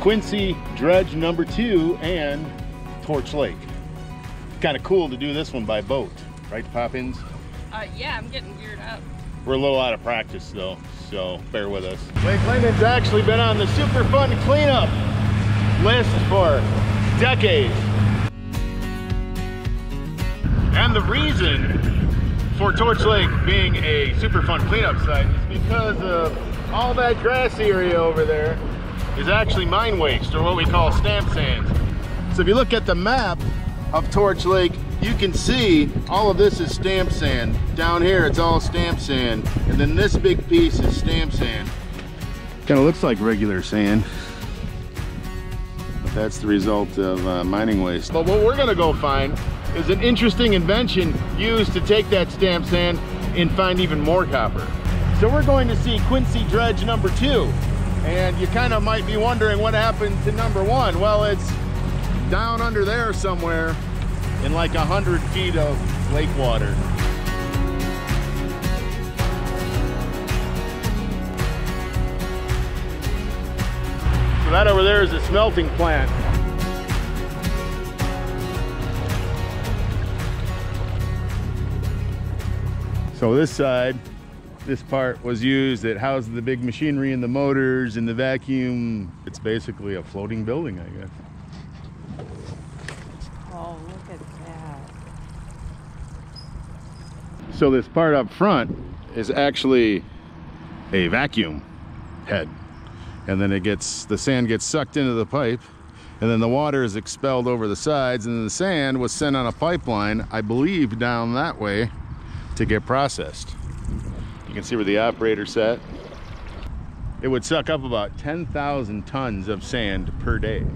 Quincy Dredge number two and Torch Lake. Kind of cool to do this one by boat, right Poppins? Uh, yeah, I'm getting geared up. We're a little out of practice though, so bear with us. Lake Linden's actually been on the Superfund cleanup list for decades. And the reason for Torch Lake being a Superfund cleanup site is because of all that grassy area over there is actually mine waste or what we call stamp sands. So if you look at the map of Torch Lake, you can see all of this is stamp sand. Down here, it's all stamp sand. And then this big piece is stamp sand. Kind of looks like regular sand. But that's the result of uh, mining waste. But what we're gonna go find is an interesting invention used to take that stamp sand and find even more copper. So we're going to see Quincy Dredge number two. And you kind of might be wondering what happened to number one. Well, it's down under there somewhere in like a hundred feet of lake water. So that over there is a smelting plant. So this side, this part was used, it housed the big machinery and the motors and the vacuum. It's basically a floating building, I guess. Oh, look at that. So this part up front is actually a vacuum head. And then it gets, the sand gets sucked into the pipe and then the water is expelled over the sides and the sand was sent on a pipeline, I believe down that way to get processed. You can see where the operator sat. It would suck up about 10,000 tons of sand per day.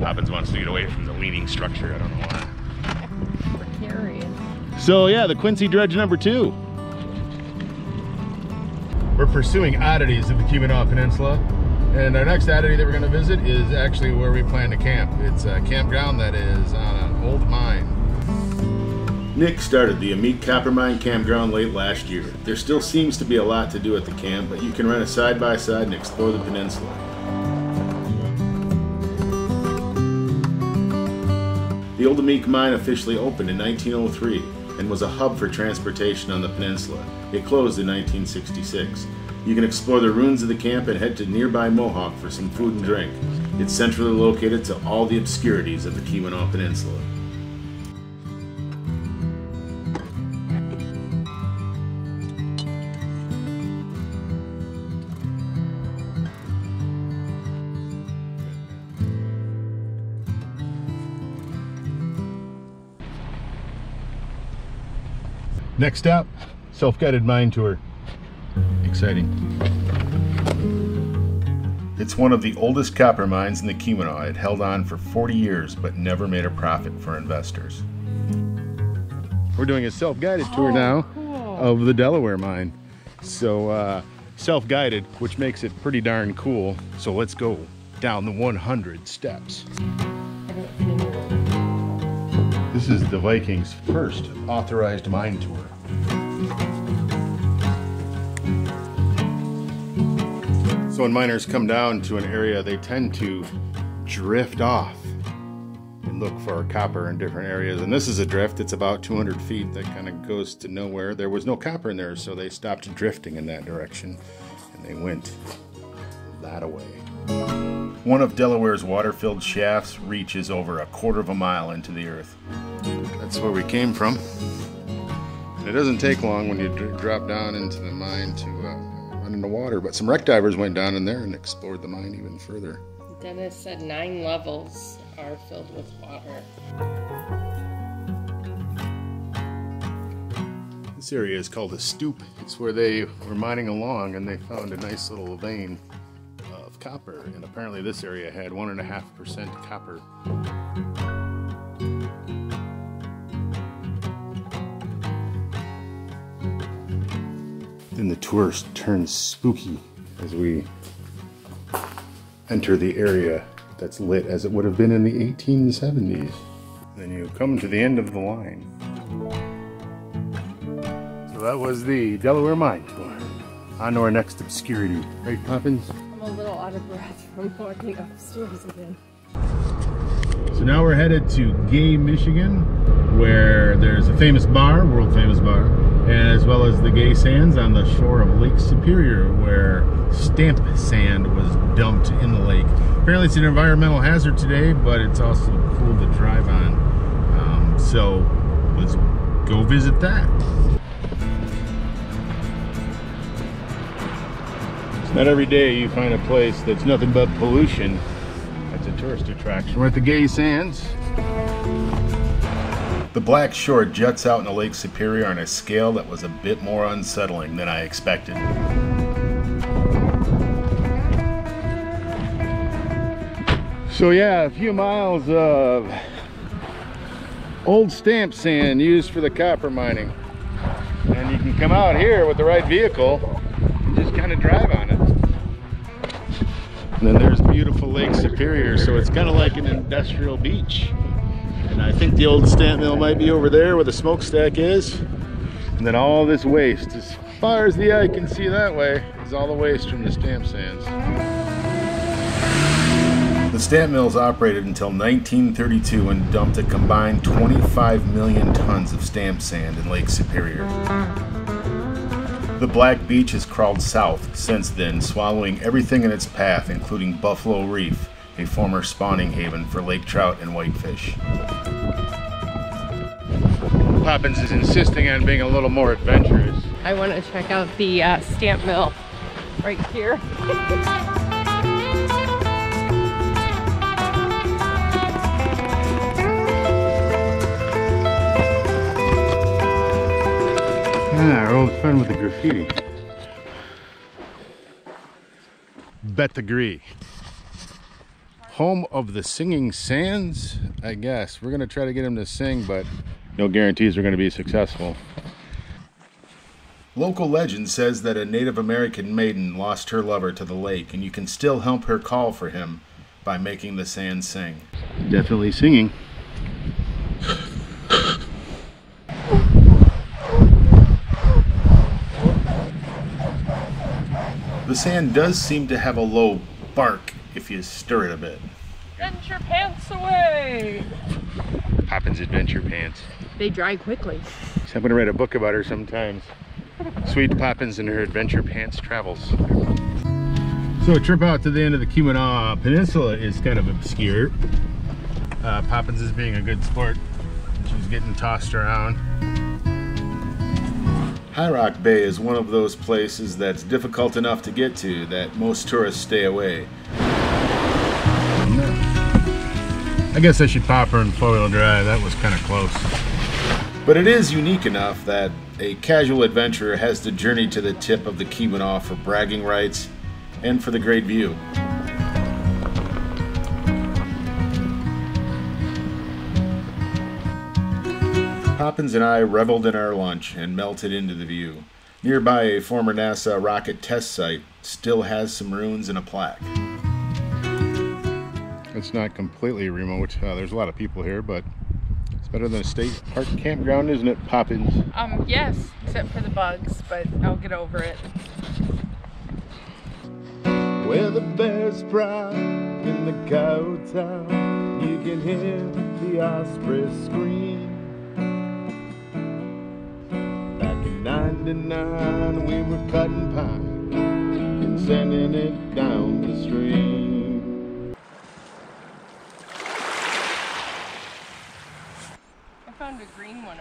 Poppins wants to get away from the leaning structure. I don't know why. Precarious. So yeah, the Quincy Dredge number two. We're pursuing oddities of the Keweenaw Peninsula. And our next oddity that we're gonna visit is actually where we plan to camp. It's a campground that is on an old mine. Nick started the Ahmeek Copper Mine campground late last year. There still seems to be a lot to do at the camp, but you can rent a side-by-side -side and explore the peninsula. The old Ahmeek mine officially opened in 1903 and was a hub for transportation on the peninsula. It closed in 1966. You can explore the ruins of the camp and head to nearby Mohawk for some food and drink. It's centrally located to all the obscurities of the Keweenaw Peninsula. Next up, self-guided mine tour. Exciting. It's one of the oldest copper mines in the Keweenaw. It held on for 40 years, but never made a profit for investors. We're doing a self-guided tour Oh, now cool. of the Delaware mine. So uh, self-guided, which makes it pretty darn cool. So let's go down the 100 steps. This is the Vikings' first authorized mine tour. So when miners come down to an area, they tend to drift off and look for copper in different areas. And this is a drift, it's about 200 feet that kind of goes to nowhere. There was no copper in there, so they stopped drifting in that direction and they went that away. One of Delaware's water-filled shafts reaches over a quarter of a mile into the earth. That's where we came from. And it doesn't take long when you drop down into the mine to uh, run into water. But some wreck divers went down in there and explored the mine even further. Dennis said nine levels are filled with water. This area is called a stoop. It's where they were mining along and they found a nice little vein uh, of copper. And apparently this area had one and a half percent copper. Then the tour turns spooky as we enter the area that's lit as it would have been in the 1870s. Then you come to the end of the line. So that was the Delaware Mine Tour. On to our next obscurity. Right, Poppins? I'm a little out of breath from walking upstairs again. So now we're headed to Gay, Michigan, where there's a famous bar, world famous bar, as well as the Gay Sands on the shore of Lake Superior, where stamp sand was dumped in the lake. Apparently it's an environmental hazard today, but it's also cool to drive on. Um, so let's go visit that. It's not every day you find a place that's nothing but pollution. That's a tourist attraction. We're at the Gay Sands. The Black Shore juts out into Lake Superior on a scale that was a bit more unsettling than I expected. So yeah, a few miles of old stamp sand used for the copper mining. And you can come out here with the right vehicle and just kind of drive on it. And then there's beautiful Lake Superior, so it's kind of like an industrial beach. And I think the old stamp mill might be over there where the smokestack is. And then all this waste, as far as the eye can see that way, is all the waste from the stamp sands. The stamp mills operated until 1932 and dumped a combined 25 million tons of stamp sand in Lake Superior. The Black Beach has crawled south since then, swallowing everything in its path, including Buffalo Reef, a former spawning haven for lake trout and whitefish. Poppins is insisting on being a little more adventurous. I want to check out the uh, stamp mill right here. Ah, our old friend with the graffiti. Bete Grise. Home of the Singing Sands, I guess. We're gonna try to get him to sing, but no guarantees we're gonna be successful. Local legend says that a Native American maiden lost her lover to the lake, and you can still help her call for him by making the sand sing. Definitely singing. The sand does seem to have a low bark if you stir it a bit. Get your pants away! Poppins Adventure Pants. They dry quickly. I'm gonna write a book about her sometimes. Sweet Poppins and her adventure pants travels. So a trip out to the end of the Keweenaw Peninsula is kind of obscure. Uh, Poppins is being a good sport. She's getting tossed around. High Rock Bay is one of those places that's difficult enough to get to that most tourists stay away. I guess I should pop her in four-wheel drive. That was kind of close. But it is unique enough that a casual adventurer has to journey to the tip of the Keweenaw for bragging rights and for the great view. Poppins and I reveled in our lunch and melted into the view. Nearby, a former NASA rocket test site still has some ruins and a plaque. It's not completely remote. Uh, there's a lot of people here, but it's better than a state park campground, isn't it, Poppins? Um, yes, except for the bugs, but I'll get over it. Where the bears proud in the cow town, you can hear the osprey scream. Back in 99, we were cutting pine and sending it down the stream.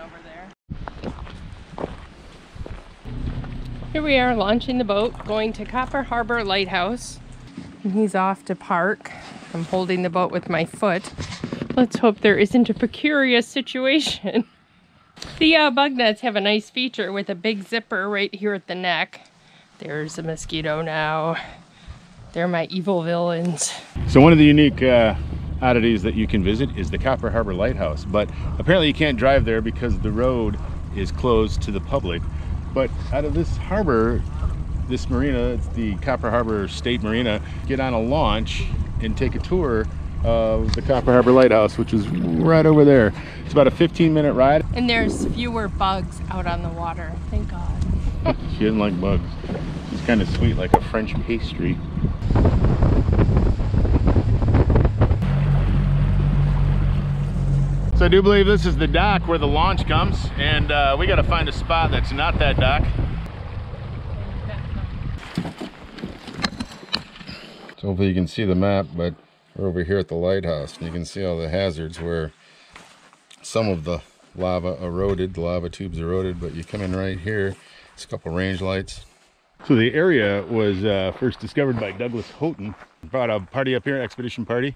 Over there. Here we are launching the boat, going to Copper Harbor Lighthouse. And he's off to park. I'm holding the boat with my foot. Let's hope there isn't a precarious situation. The uh, bug nets have a nice feature with a big zipper right here at the neck. There's a mosquito now. They're my evil villains. So one of the unique uh, oddities that you can visit is the Copper Harbor Lighthouse, but apparently you can't drive there because the road is closed to the public. But out of this harbor, this marina, it's the Copper Harbor State Marina, get on a launch and take a tour of the Copper Harbor Lighthouse, which is right over there. It's about a 15 minute ride. And there's fewer bugs out on the water. Thank God. she didn't like bugs. She's kind of sweet, like a French pastry. So I do believe this is the dock where the launch comes, and uh, we got to find a spot that's not that dock. So hopefully you can see the map, but we're over here at the lighthouse, and you can see all the hazards where some of the lava eroded, the lava tubes eroded, but you come in right here, it's a couple range lights. So the area was uh, first discovered by Douglas Houghton. Brought a party up here, an expedition party,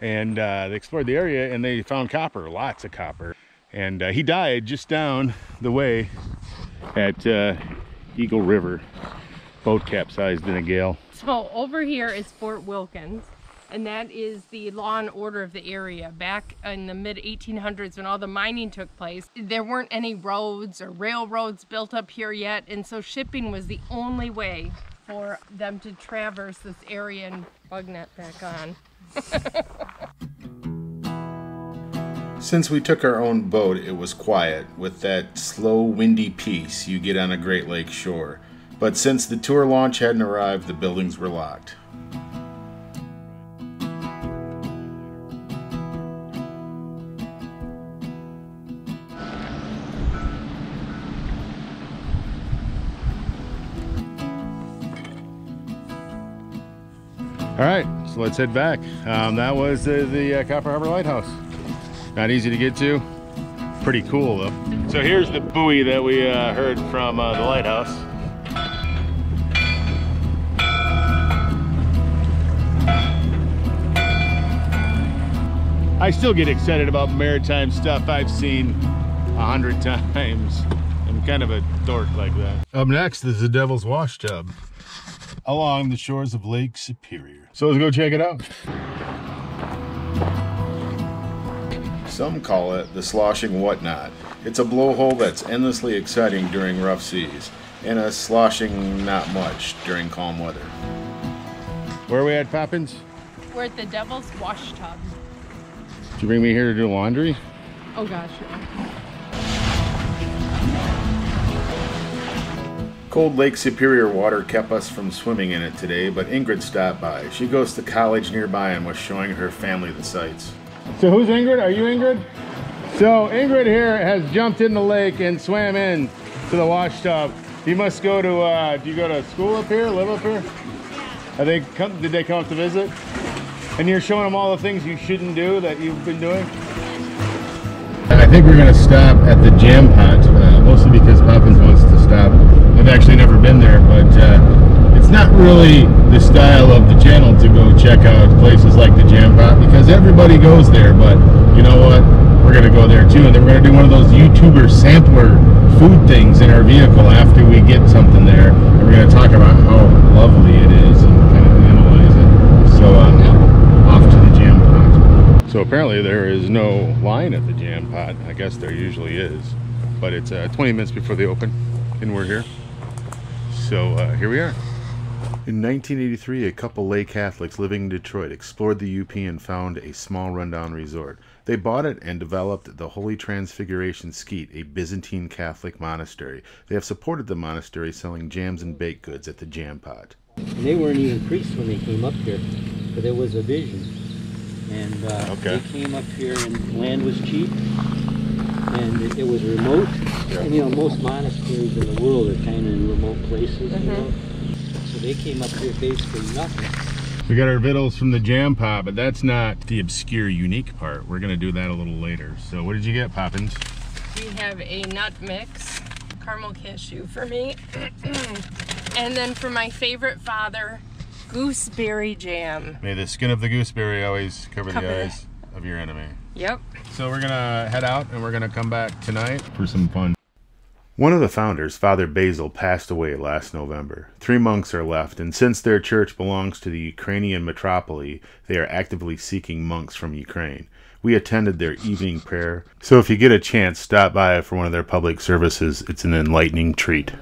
and uh, they explored the area and they found copper, lots of copper. And uh, he died just down the way at uh, Eagle River. Boat capsized in a gale. So over here is Fort Wilkins and that is the law and order of the area. Back in the mid 1800s when all the mining took place, there weren't any roads or railroads built up here yet, and so shipping was the only way for them to traverse this area and bug net back on. Since we took our own boat, it was quiet, with that slow, windy peace you get on a Great Lake shore. But since the tour launch hadn't arrived, the buildings were locked. Let's head back. Um, that was uh, the uh, Copper Harbor Lighthouse. Not easy to get to. Pretty cool though. So here's the buoy that we uh, heard from uh, the lighthouse. I still get excited about maritime stuff I've seen a hundred times. I'm kind of a dork like that. Up next is the Devil's Wash Tub along the shores of Lake Superior. So let's go check it out. Some call it the sloshing whatnot. It's a blowhole that's endlessly exciting during rough seas, and a sloshing not much during calm weather. Where are we at, Poppins? We're at the Devil's Wash Tub. Did you bring me here to do laundry? Oh gosh, no. Cold Lake Superior water kept us from swimming in it today, but Ingrid stopped by. She goes to college nearby and was showing her family the sights. So who's Ingrid? Are you Ingrid? So Ingrid here has jumped in the lake and swam in to the wash tub. You must go to, uh, do you go to school up here, live up here? Are they come, did they come up to visit? And you're showing them all the things you shouldn't do that you've been doing? I think we're going to stop at the jam pot, uh, mostly because Poppins wants to stop I've actually never been there, but uh, it's not really the style of the channel to go check out places like the Jam Pot because everybody goes there. But you know what? We're gonna go there too, and then we're gonna do one of those YouTuber sampler food things in our vehicle after we get something there, and we're gonna talk about how lovely it is and kind of analyze it. So um, off to the Jam Pot. So apparently there is no line at the Jam Pot. I guess there usually is, but it's uh, 20 minutes before they open, and we're here. So uh, here we are. In 1983, a couple lay Catholics living in Detroit explored the UP and found a small rundown resort. They bought it and developed the Holy Transfiguration Skete, a Byzantine Catholic monastery. They have supported the monastery selling jams and baked goods at the Jam Pot. And they weren't even priests when they came up here, but it was a vision. And uh, Okay. they came up here and land was cheap and it, it was remote. Yeah. And you know, most monasteries in the world are kind of in remote places, you mm-hmm. know. So they came up here basically nothing. We got our vittles from the Jam Pot, but that's not the obscure, unique part. We're going to do that a little later. So what did you get, Poppins? We have a nut mix, caramel cashew for me. and then for my favorite father, gooseberry jam. May the skin of the gooseberry always cover, Cover the the- eyes of your enemy. Yep. So we're gonna head out and we're gonna come back tonight for some fun. One of the founders, Father Basil, passed away last November. Three monks are left, and since their church belongs to the Ukrainian metropolis, they are actively seeking monks from Ukraine. We attended their evening prayer, so if you get a chance, stop by for one of their public services. It's an enlightening treat.